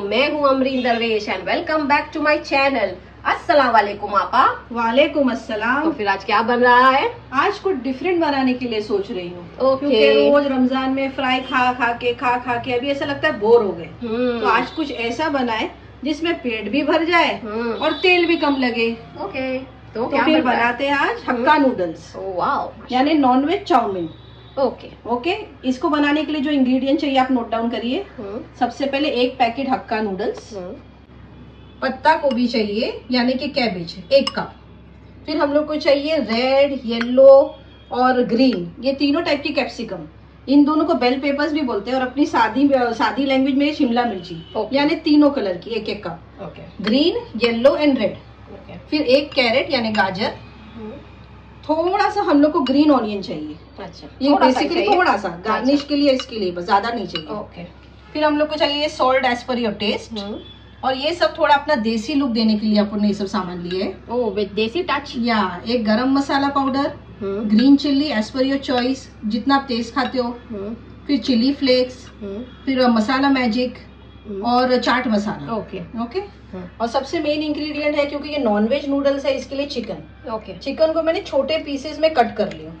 मैं हूँ Amreen Darvesh and welcome back to my channel अस्सलाम वालेकुम आपा वालेकुम अस्सलाम। तो फिर आज क्या बन रहा है? आज कुछ डिफरेंट बनाने के लिए सोच रही हूँ। ओके क्योंकि रोज रमज़ान में फ्राई खा खा के खा खा के अभी ऐसा लगता है बोर हो गए। हम्म, तो आज कुछ ऐसा बनाए जिसमें पेट भी भर जाए हम्म, और तेल भी कम लगे। ओके तो तो क्या फिर? बनाते हैं? आज हक्का नूडल्स वाओ यानी नॉनवेज चाउमीन ओके ओके इसको बनाने के लिए जो इंग्रेडिएंट चाहिए आप नोट डाउन करिए। हम्म, सबसे पहले एक पैकेट हक्का नूडल्स हम्म, पत्ता गोभी चाहिए यानी कि कैबेज एक कप फिर हम लोग को चाहिए रेड येलो और ग्रीन ये तीनों टाइप की कैप्सिकम इन दोनों को बेल पेपर्स भी बोलते हैं और अपनी सादी सादी लैंग्वेज में शिमला मिर्ची Okay. यानी तीनों कलर की एक एक cup green yellow and red फिर एक कैरेट यानी गाजर. हम्म, थोड़ा सा हम लोग को ग्रीन ऑनियन चाहिए. अच्छा. ये बेसिकली? थोड़ा सा गार्निश के लिए इसके लिए बस ज़्यादा नहीं चाहिए. ओके फिर हम लोग को चाहिए salt as per your taste और ये सब थोड़ा अपना देसी लुक देने के लिए अपन ने ये सब सामान लिए। है विद देसी टच या एक garam masala powder green chilli as per your choice जितना आप टेस्ट खाते हो। हम्म, फिर चिली फ्लेक्स हम्म, फिर मसाला मैजिक हम्म, और चाट मसाला। ओके ओके हम्म, और सबसे मेन इंग्रेडिएंट है क्योंकि ये नॉनवेज नूडल्स है इसके लिए चिकन ओके चिकन को मैंने छोटे पीसेस में कट कर लिया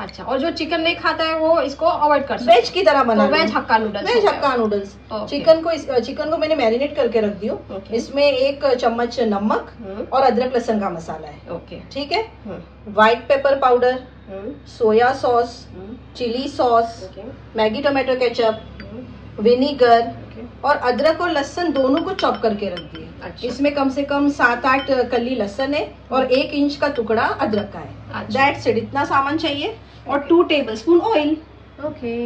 अच्छा और जो चिकन नहीं खाता है वो इसको अवॉइड कर सकते वेज की तरह बना veg Hakka noodles veg Hakka noodles chicken को इस, चिकन को मैंने मैरिनेट करके रख दियो Okay. इसमें एक चम्मच नमक हम्म, और अदरक लहसन का मसाला है। ओके ठीक है? हम्म, white pepper powder hmm, soya sauce hmm, chilli sauce Maggi tomato ketchup hmm, vinegar और अदरक और लहसन दोनों को चॉप करके रख दिए अच्छा। इसमें कम से कम सात आठ कली लहसन है और एक इंच का टुकड़ा अदरक का है। अच्छा। इट इतना सामान चाहिए। और two table spoon oil okay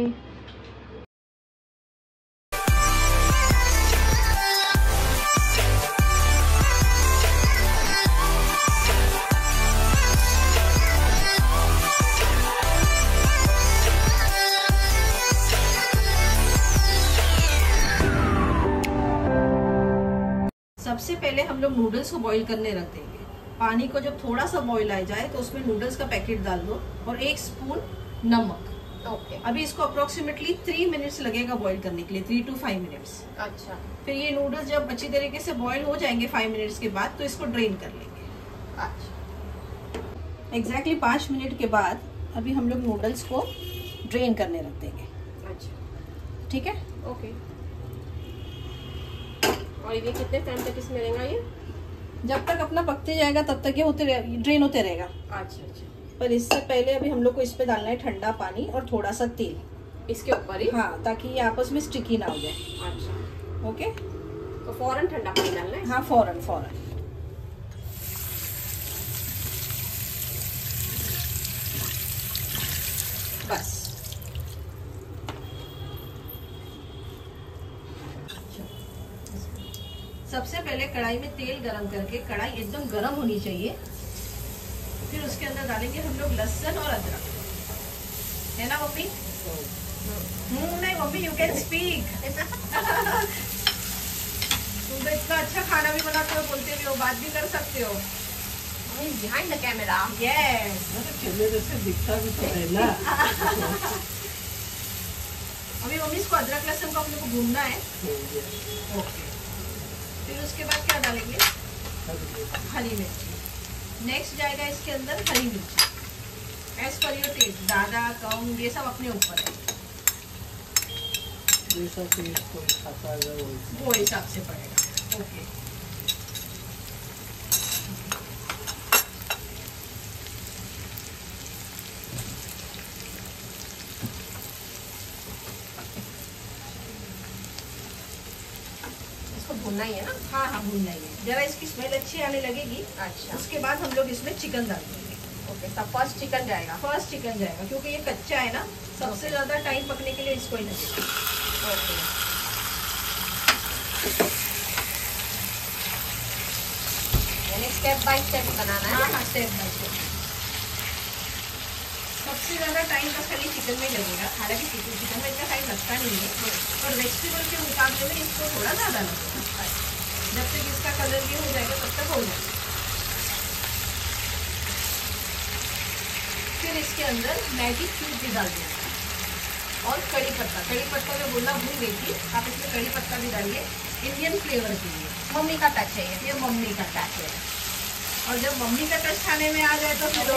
सबसे पहले हम लोग नूडल्स को बॉईल करने रख देंगे। पानी को जब थोड़ा सा बॉईल आ जाए तो उसमें नूडल्स का पैकेट डाल दो और एक स्पून नमक। Okay okay. अभी इसको अप्रोक्सीमेटली थ्री मिनट्स लगेगा बॉईल करने के लिए थ्री टू फाइव मिनट्स अच्छा। फिर ये नूडल्स जब अच्छी तरीके से बॉईल हो जाएँगे फाइव मिनट्स के बाद तो इसको ड्रेन कर लेंगे। अच्छा। एग्जैक्टली पाँच मिनट के बाद अभी हम लोग नूडल्स को ड्रेन करने रख देंगे। अच्छा। ठीक है? ओके और ये कितने टाइम तक इसमें रहेगा ये? जब तक अपना पकते जाएगा तब तक ये होते ड्रेन होते रहेगा। अच्छा अच्छा। पर इससे पहले अभी हम लोग को इस पे डालना है ठंडा पानी और थोड़ा सा तेल। इसके ऊपर ही? हाँ ताकि ये आपस में स्टिकी ना हो जाए। अच्छा। ओके तो फ़ौरन ठंडा पानी डालना है? हाँ फ़ौरन फ़ौरन बस सबसे पहले कढ़ाई में तेल गरम करके कढ़ाई एकदम गरम होनी चाहिए। फिर उसके अंदर डालेंगे हम लोग लहसुन और अदरक। है ना मम्मी? हम्म नहीं मम्मी यू कैन स्पीक तुम तो इतना अच्छा खाना भी बनाते हो बोलते भी हो बात भी कर सकते हो। बिहाइंड द कैमरा यस दिखता भी तो है ना। अभी मम्मी इसको अदरक लहसुन को अपने को भूनना है। ओके फिर उसके बाद क्या डालेंगे? हरी मिर्ची। नेक्स्ट जाएगा इसके अंदर हरी मिर्ची। एज पर योर टेस्ट दादा कम ये सब अपने ऊपर है। वो? हिसाब से पड़ेगा। ओके भूनना ही है ना? हाँ हाँ भूनना ही है जरा इसकी स्मेल अच्छी आने लगेगी। अच्छा। उसके बाद हम लोग इसमें चिकन डाल देंगे। ओके तब फ़र्स्ट चिकन जाएगा। फ़र्स्ट चिकन जाएगा क्योंकि ये कच्चा है ना सबसे ज़्यादा टाइम पकने के लिए इसको ही लगेगा। ओके स्टेप बाय स्टेप बनाना हाँ। है हाँ स्टेप बाय स्टेप सबसे ज़्यादा टाइम बस खाली चिकन में लगेगा। हालाँकि चिकन में इतना टाइम लगता नहीं है पर वेजिटेबल के मुकाबले में इसको थोड़ा ज़्यादा लगेगा। जब तक इसका कलर ये हो जाएगा तब तक हो जाएगा। फिर इसके अंदर मैगी क्यूब भी डाल देंगे और कड़ी पत्ता। कड़ी पत्ता मैं बोलना भूल गई थी आप इसमें कड़ी पत्ता भी डालिए। इंडियन फ्लेवर के लिए। मम्मी का टच है ये। मम्मी का टच है। और जब मम्मी का टच खाने में आ जाए तो फिर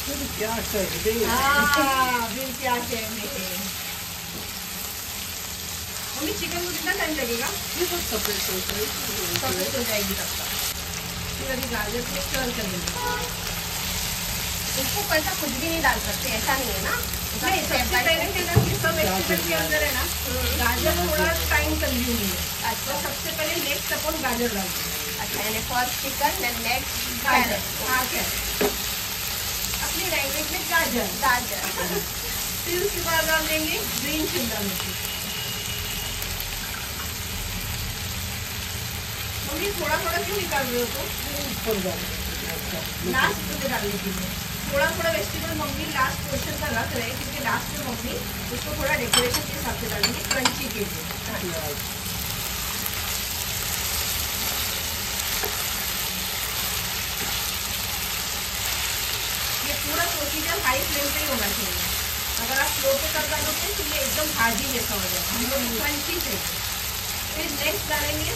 फिर क्या चाहिए हाँ, फिर क्या चाहिए? मम्मी चिकन को कितना टाइम लगेगा ये तो सफ़ेद सफ़ेद सफ़ेद हो जाएगी तब तक फिर अभी गाजर को स्टर करेंगे इसको पैसा कुछ भी नहीं डाल सकते ऐसा नहीं है ना नहीं सबसे पहले है ना कि सब वेजिटेबल के अंदर है ना गाजर थोड़ा टाइम कंज्यूमिंग है तो सबसे पहले नेक्स्ट अपन गाजर डालते अच्छा यानी फ़र्स्ट चिकन एंड नेक्स्ट गाजर हाँ क्या अपनी लैंग्वेज में गाजर गाजर फिर उसके बाद डाल देंगे ग्रीन शिमला मिर्ची थोड़ा थोड़ा क्यों निकाल रहे हो तो? लास्ट थोड़ा थोड़ा वेजिटेबल मम्मी लास्ट पोर्शन का रख रहे क्योंकि लास्ट में मम्मी उसको थोड़ा डेकोरेशन के हिसाब से डालेंगे क्रंची के लिए। प्याज ये पूरा प्रोसीजर हाई फ्लेम पे ही होना चाहिए। अगर आप स्लो पे कर डालोगे तो ये एकदम भाजी जैसा हो जाएगा। हम लोग क्रंची चाहिए फिर नेक्स्ट डालेंगे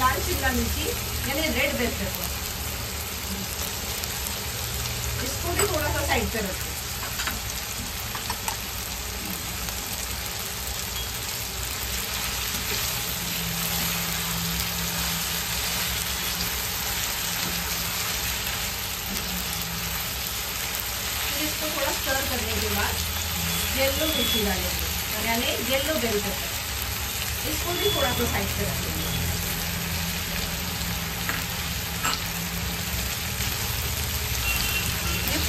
लाल शिमला मिर्ची, यानी रेड बेल पेपर इसको भी थोड़ा सा साइड पे रखें। इसको थोड़ा स्टर करने के बाद येलो मिर्ची डालेंगे, यानी येलो बेल पेपर इसको भी थोड़ा सा साइड पे रखेंगे।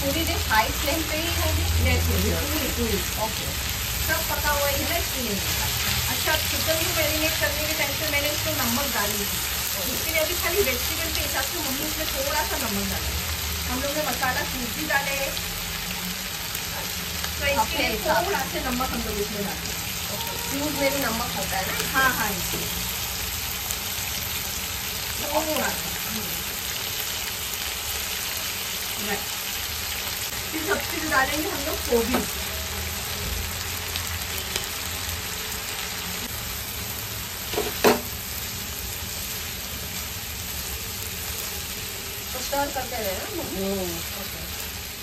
पूरी डिश हाई फ्लेम पे ही होगी? ओके सब पका हुआ ही है। इसलिए अच्छा चिकन को मैरिनेट करने के टाइम पे मैंने इसको नमक डाली थी। इसके लिए अभी खाली वेजिटेबल के हिसाब से मम्मी इसमें थोड़ा सा नमक डाला। हम लोग ने मसाला सूप भी डाले। हैं तो इसके लिए थोड़ा से। नमक हम लोग इसमें डालते हैं में भी नमक होता है ना? हाँ हाँ इसलिए थोड़ा सा Right. फिर सबसे जो डालेंगे हम लोग गोभी तो करते रहे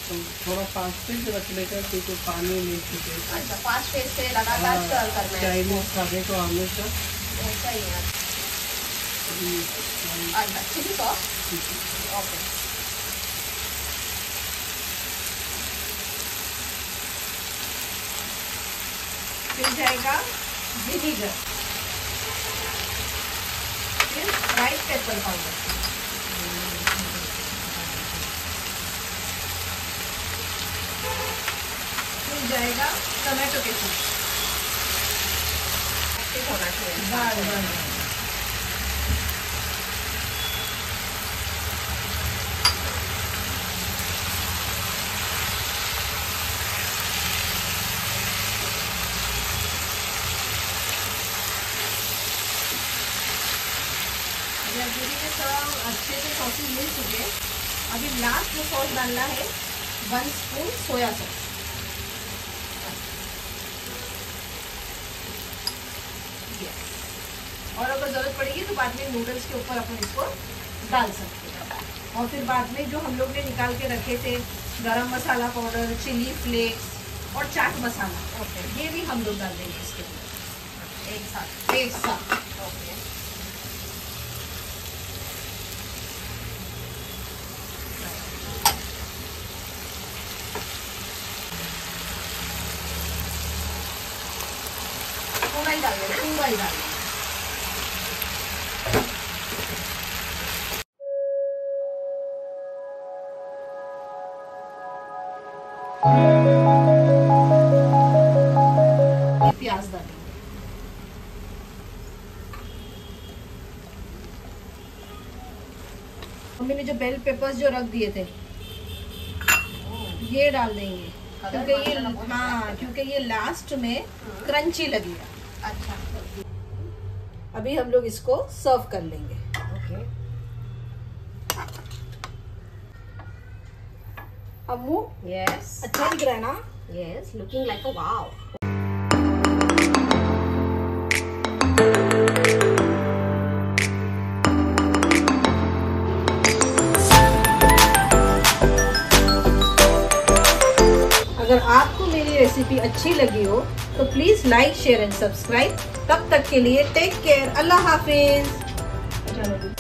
तो थोड़ा पे ही रख लेगा क्योंकि पानी नहीं छूटे। अच्छा पाँच फ़ेज़ से लगातार स्टर करना है। चाइनीज़ खाने को हमेशा। ऐसा ही है। अच्छा चिली सॉस ओके जाएगा विनीगर फिर व्हाइट पेपर पाउडर फिर जाएगा टमाटो के साथ होना चाहिए बार बार जल्दी में सब अच्छे से सॉसेज मिल चुके हैं। अभी लास्ट में सॉस डालना है वन स्पून सोया सॉस और अगर ज़रूरत पड़ेगी तो बाद में नूडल्स के ऊपर अपन इसको डाल सकते हैं। और फिर बाद में जो हम लोग ने निकाल के रखे थे गरम मसाला पाउडर चिली फ्लेक्स और चाट मसाला ओके ये भी हम लोग डाल देंगे इसके अंदर। एक साथ एक साथ। ओके डाल देना पूरा ही डाल देंगे प्याज डालेंगे मम्मी ने जो बेल पेपर्स जो रख दिए थे ये डाल देंगे क्योंकि ये हाँ क्योंकि ये लास्ट में क्रंची लगेगा। अच्छा। अभी हम लोग इसको सर्व कर लेंगे। ओके अम्मू यस अच्छा दिख रहा है ना? Yes looking like a wow अगर आपको मेरी रेसिपी अच्छी लगी हो तो please like share and subscribe तब तक के लिए टेक केयर अल्लाह हाफिज.